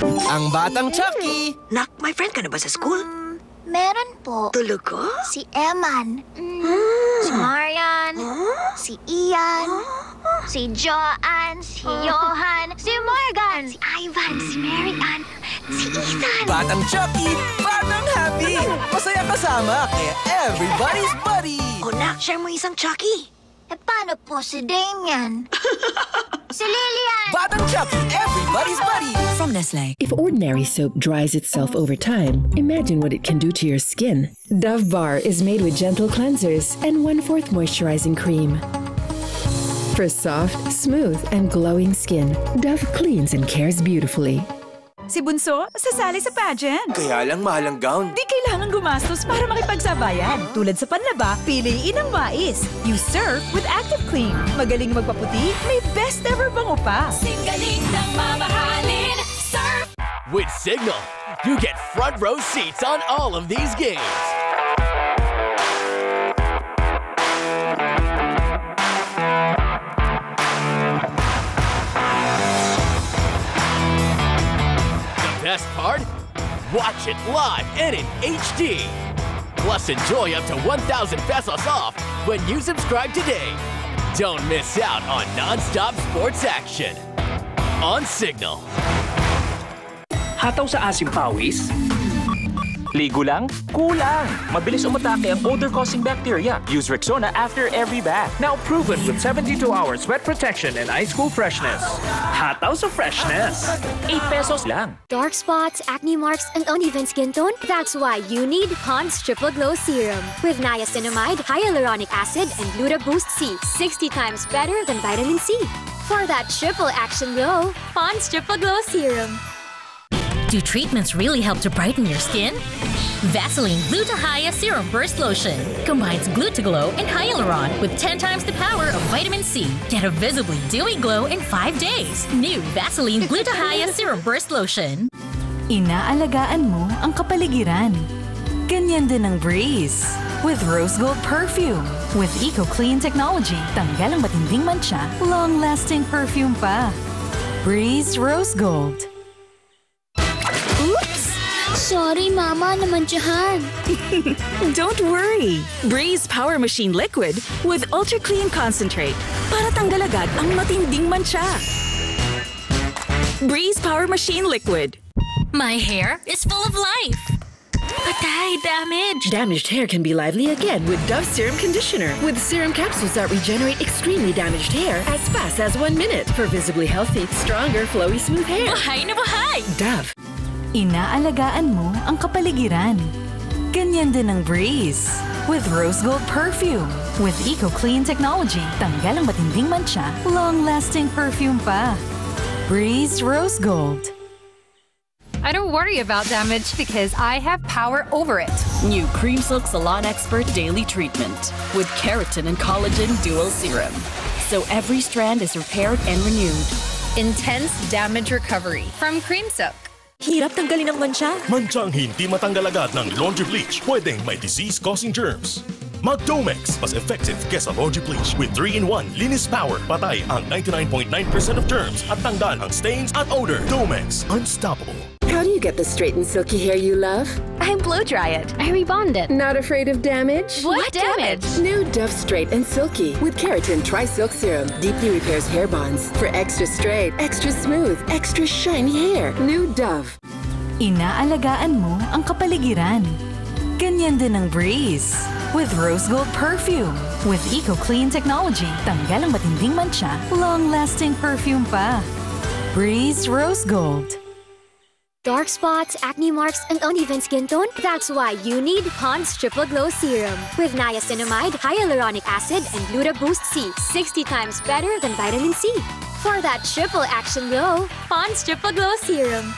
Ang batang Chucky! Nak, my friend ka na ba sa school? Meron po. Talaga? Si Eman. Si Marian. Si Ian. Si Joanne. Si Johan. Si Morgan. Si Ivan. Si Mary Ann. Si Ethan. Batang Chucky! Batang happy! Masaya kasama, kaya everybody's buddy! O nak, share mo isang Chucky. Eh, paano po si Damian? si Lilian. Batang Chuckie, everybody's buddy! From Nestle. If ordinary soap dries itself over time, imagine what it can do to your skin. Dove Bar is made with gentle cleansers and one-fourth moisturizing cream. For soft, smooth, and glowing skin, Dove cleans and cares beautifully. Si Bunso, sasali sa pageant. Kaya lang mahal ang gown. Di kailangan gumastos para makipagsabayan. Tulad sa panlaba, piliin ang mais. You serve with Active Clean. Magaling magpaputi, may best ever bango pa. Galing ng mamahalin, surf! With Signal, you get front row seats on all of these games. The best part? Watch it live and in HD. Plus, enjoy up to 1,000 pesos off when you subscribe today. Don't miss out on non-stop sports action. On Cignal. Hataw sa asim pawis? Ligo lang? Kulang! Mabilis umatake ang odor-causing bacteria. Use Rexona after every bath. Now proven with 72 hours sweat protection and ice cool freshness. Hataw sa freshness! 8 pesos lang. Dark spots, acne marks, and uneven skin tone? That's why you need Pond's Triple Glow Serum. With niacinamide, hyaluronic acid, and Gluta Boost C. 60 times better than vitamin C. For that triple action glow, Pond's Triple Glow Serum. Do treatments really help to brighten your skin? Vaseline Gluta-Hya Serum Burst Lotion combines Glutaglow and Hyaluron with 10 times the power of vitamin C. Get a visibly dewy glow in 5 days. New Vaseline Gluta-Hya Serum Burst Lotion. Inaalagaan mo ang kapaligiran. Ganyan din ang Breeze. With Rose Gold Perfume. With Eco Clean Technology, tanggal ang matinding mancha, long-lasting perfume pa. Breeze Rose Gold. Oops! Sorry, Mama, namantsahan. Don't worry! Breeze Power Machine Liquid with Ultra Clean Concentrate para tanggal agad ang matinding mancha. Breeze Power Machine Liquid. My hair is full of life. Patay, damage. Damaged hair can be lively again with Dove Serum Conditioner. With serum capsules that regenerate extremely damaged hair as fast as one minute for visibly healthy, stronger, flowy, smooth hair. Buhay na buhay! Dove. Inaalagaan mo ang kapaligiran. Ganyan din ang Breeze. With Rose Gold Perfume. With Eco Clean Technology, tanggal ang matinding mancha, long-lasting perfume pa. Breeze Rose Gold. I don't worry about damage because I have power over it. New Creamsilk Salon Expert Daily Treatment with keratin and collagen dual serum. So every strand is repaired and renewed. Intense damage recovery from Creamsilk. Hirap tanggalin ang mancha. Manchang hindi matanggal agad ng laundry bleach, pwedeng may disease-causing germs. Mag-Domex, mas effective kesa laundry bleach with 3-in-1 linis power. Patay ang 99.9% of germs at tanggal ang stains at odor. Domex, unstoppable. How do you get the straight and silky hair you love? I blow dry it. I rebond it. Not afraid of damage? What, damage? New Dove Straight and Silky with Keratin Tri-Silk Serum. Deeply repairs hair bonds for extra straight, extra smooth, extra shiny hair. New Dove. Inaalagaan mo ang kapaligiran. Ganyan din ang Breeze. With Rose Gold Perfume. With Eco Clean Technology, tanggal ang matinding mancha, long-lasting perfume pa. Breeze Rose Gold. Dark spots, acne marks, and uneven skin tone? That's why you need Pond's Triple Glow Serum. With niacinamide, hyaluronic acid, and Gluta Boost C. 60 times better than vitamin C. For that triple action glow, Pond's Triple Glow Serum.